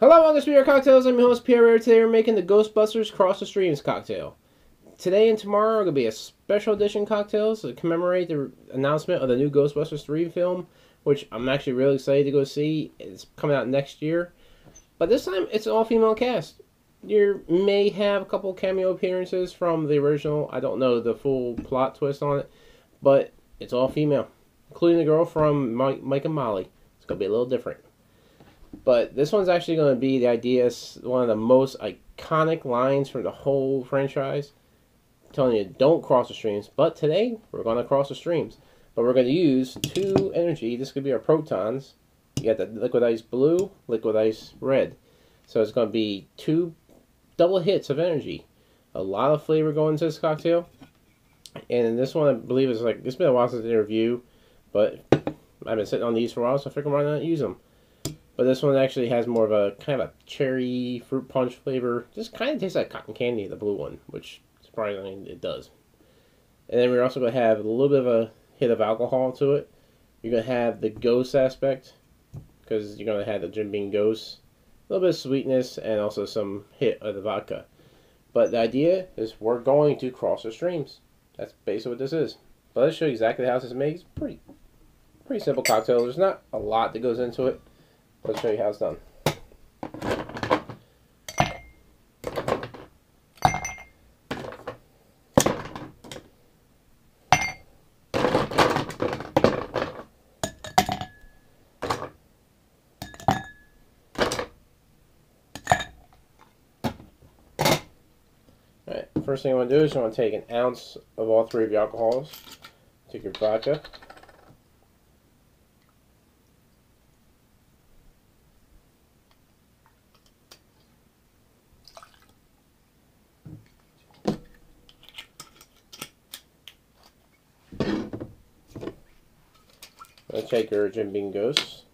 Hello, welcome to Spirit Cocktails. I'm your host Pierre. Today we're making the Ghostbusters Cross the Streams cocktail. Today and tomorrow are going to be a special edition cocktails to commemorate the announcement of the new Ghostbusters 3 film, which I'm actually really excited to go see. It's coming out next year. But this time it's an all-female cast. You may have a couple cameo appearances from the original. I don't know the full plot twist on it, but it's all female, including the girl from Mike, Mike and Molly. It's going to be a little different. But this one's actually going to be the idea, is one of the most iconic lines from the whole franchise. I'm telling you, don't cross the streams. But today, we're going to cross the streams. But we're going to use two energy. This could be our protons. You got the liquid ice blue, liquid ice red. So it's going to be two double hits of energy. A lot of flavor going into this cocktail. And this one, I believe is like, it's been a while since I did a review. But I've been sitting on these for a while, so I figured why not use them. But this one actually has more of a kind of a cherry fruit punch flavor. Just kind of tastes like cotton candy, the blue one, which surprisingly it does. And then we're also going to have a little bit of a hit of alcohol to it. You're going to have the ghost aspect, because you're going to have the Jim Beam ghost. A little bit of sweetness and also some hit of the vodka. But the idea is we're going to cross the streams. That's basically what this is. But let's show you exactly how this is made. It's pretty, pretty simple cocktail. There's not a lot that goes into it. Let's show you how it's done. Alright, first thing I want to do is I want to take an ounce of all three of your alcohols. Take your vodka. Jim Beam Ghost.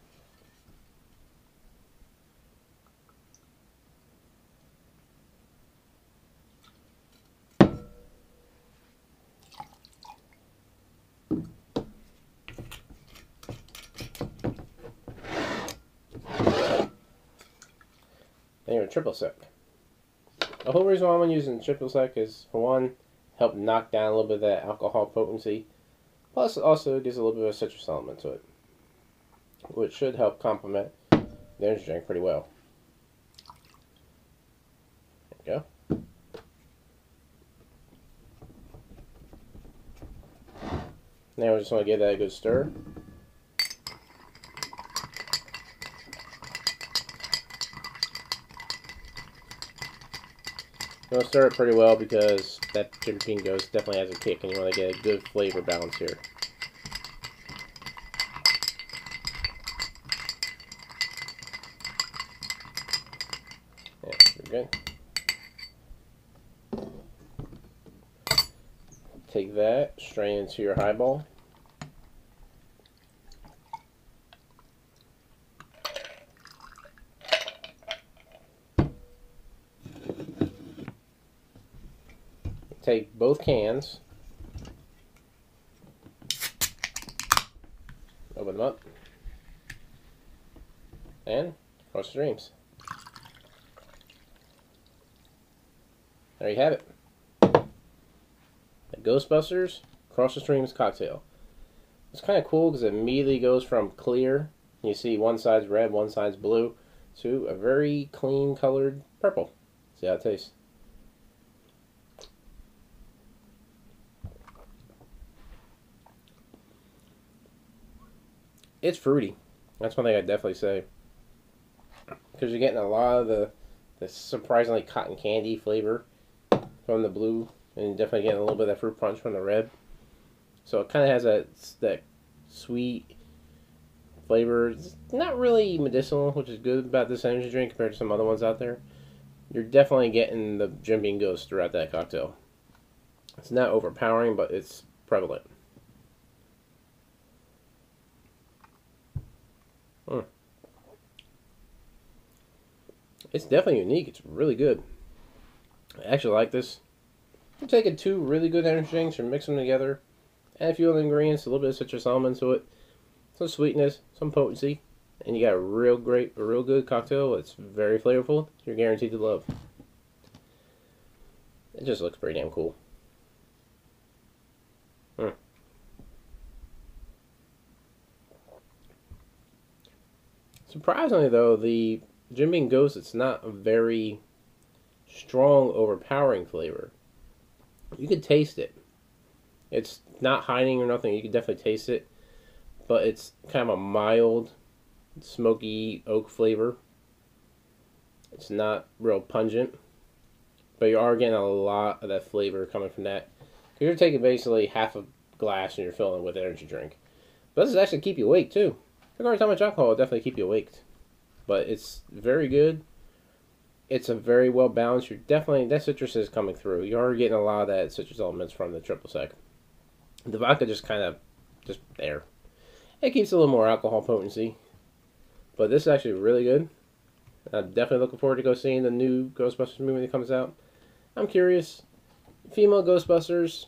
And your triple sec. The whole reason why I'm using triple sec is, for one, help knock down a little bit of that alcohol potency. Plus, it also gives a little bit of citrus element to it, which should help complement the energy drink pretty well. There we go. Now we just want to give that a good stir. To stir it pretty well because that Ghost definitely has a kick and you want to get a good flavor balance here. Yeah, you're good. Take that, strain into your highball. Take both cans, open them up, and cross the streams. There you have it. The Ghostbusters Cross the Streams cocktail. It's kind of cool because it immediately goes from clear, you see one side's red, one side's blue, to a very clean colored purple. See how it tastes. It's fruity. That's one thing I'd definitely say. Because you're getting a lot of the, the surprisingly cotton candy flavor from the blue, and definitely getting a little bit of that fruit punch from the red. So it kind of has that that sweet flavor. It's not really medicinal, which is good about this energy drink compared to some other ones out there. You're definitely getting the Jim Beam Ghost throughout that cocktail. It's not overpowering, but it's prevalent. Mm. It's definitely unique. It's really good. I actually like this. I'm taking two really good energy drinks and mix them together. Add a few other ingredients, a little bit of citrus element to it, some sweetness, some potency. and you got a real great, a real good cocktail. It's very flavorful. You're guaranteed to love. It just looks pretty damn cool. Surprisingly, though, the Jim Beam Ghost, it's not a very strong, overpowering flavor. You could taste it. It's not hiding or nothing. You can definitely taste it, but it's kind of a mild, smoky oak flavor. It's not real pungent, but you are getting a lot of that flavor coming from that. Because you're taking basically half a glass and you're filling it with energy drink. But this is actually keep you awake too. How much alcohol, will definitely keep you awake. But it's very good. It's a very well balanced. You're definitely that citrus is coming through. You are getting a lot of that citrus elements from the triple sec. The vodka just kind of just there. It keeps a little more alcohol potency. But this is actually really good. I'm definitely looking forward to go seeing the new Ghostbusters movie that comes out. I'm curious. Female Ghostbusters,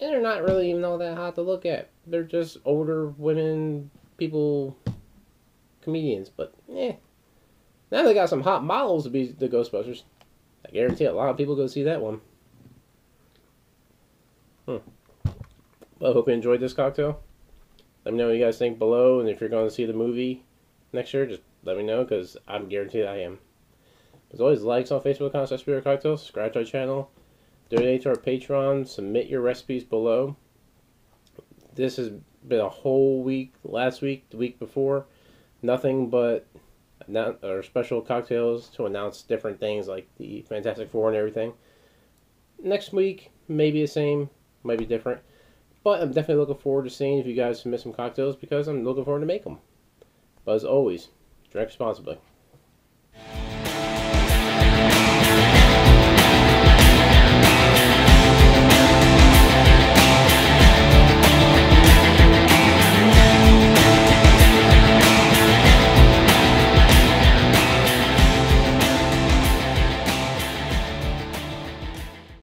and they're not really even all that hot to look at. They're just older women, people, comedians. But eh, now they got some hot models to be the Ghostbusters. I guarantee a lot of people go see that one. Hmm. Well, I hope you enjoyed this cocktail. Let me know what you guys think below, and if you're going to see the movie next year, just let me know because I'm guaranteed I am. As always, likes on Facebook, Concept Spirit Cocktail, subscribe to our channel, donate to our Patreon, submit your recipes below. This has been a whole week, last week, the week before, nothing but our special cocktails to announce different things like the Fantastic Four and everything. Next week, maybe the same, might be different. But I'm definitely looking forward to seeing if you guys submit some cocktails because I'm looking forward to make them. But as always, drink responsibly.